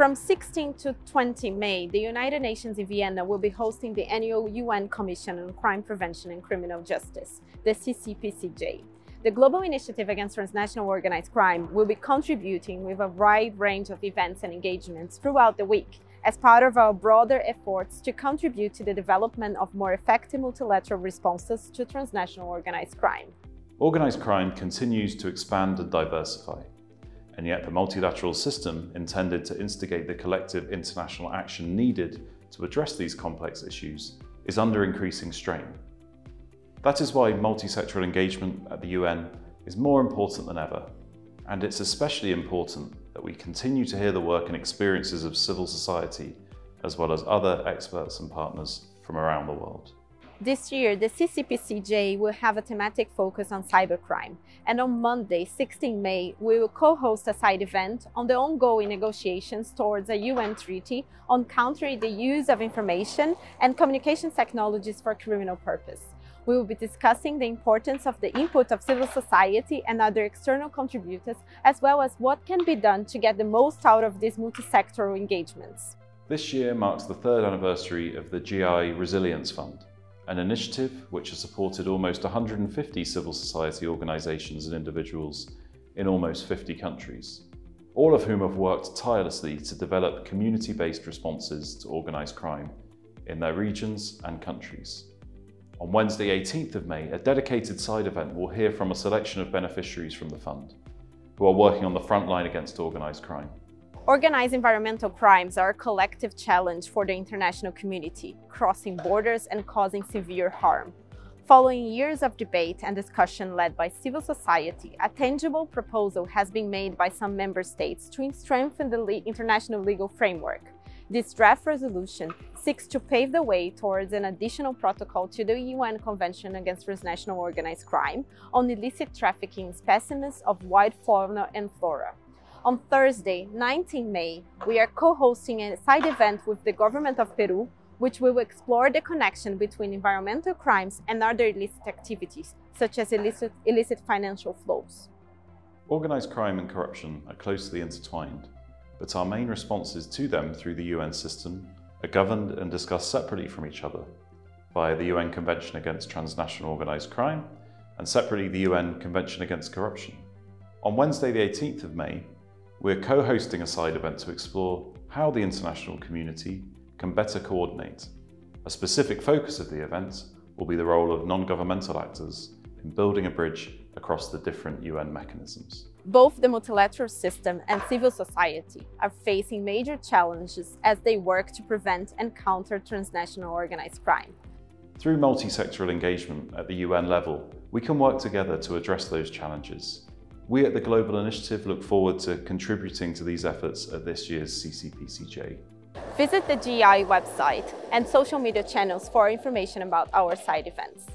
From 16 to 20 May, the United Nations in Vienna will be hosting the annual UN Commission on Crime Prevention and Criminal Justice, the CCPCJ. The Global Initiative Against Transnational Organized Crime will be contributing with a wide range of events and engagements throughout the week as part of our broader efforts to contribute to the development of more effective multilateral responses to transnational organized crime. Organized crime continues to expand and diversify and yet the multilateral system intended to instigate the collective international action needed to address these complex issues is under increasing strain. That is why multi-sectoral engagement at the UN is more important than ever, and it's especially important that we continue to hear the work and experiences of civil society, as well as other experts and partners from around the world. This year, the CCPCJ will have a thematic focus on cybercrime. And on Monday, 16 May, we will co-host a side event on the ongoing negotiations towards a UN treaty on countering the use of information and communication technologies for criminal purpose. We will be discussing the importance of the input of civil society and other external contributors, as well as what can be done to get the most out of these multi-sectoral engagements. This year marks the third anniversary of the GI Resilience Fund an initiative which has supported almost 150 civil society organisations and individuals in almost 50 countries, all of whom have worked tirelessly to develop community-based responses to organised crime in their regions and countries. On Wednesday 18th of May, a dedicated side event will hear from a selection of beneficiaries from the fund, who are working on the front line against organised crime. Organized environmental crimes are a collective challenge for the international community, crossing borders and causing severe harm. Following years of debate and discussion led by civil society, a tangible proposal has been made by some member states to strengthen the international legal framework. This draft resolution seeks to pave the way towards an additional protocol to the UN Convention Against Transnational Organized Crime on illicit trafficking specimens of wild fauna and flora. On Thursday, 19 May, we are co-hosting a side event with the government of Peru, which will explore the connection between environmental crimes and other illicit activities, such as illicit, illicit financial flows. Organised crime and corruption are closely intertwined, but our main responses to them through the UN system are governed and discussed separately from each other via the UN Convention Against Transnational Organised Crime and separately the UN Convention Against Corruption. On Wednesday the 18th of May, we're co-hosting a side event to explore how the international community can better coordinate. A specific focus of the event will be the role of non-governmental actors in building a bridge across the different UN mechanisms. Both the multilateral system and civil society are facing major challenges as they work to prevent and counter transnational organized crime. Through multi-sectoral engagement at the UN level, we can work together to address those challenges we at the Global Initiative look forward to contributing to these efforts at this year's CCPCJ. Visit the GI website and social media channels for information about our side events.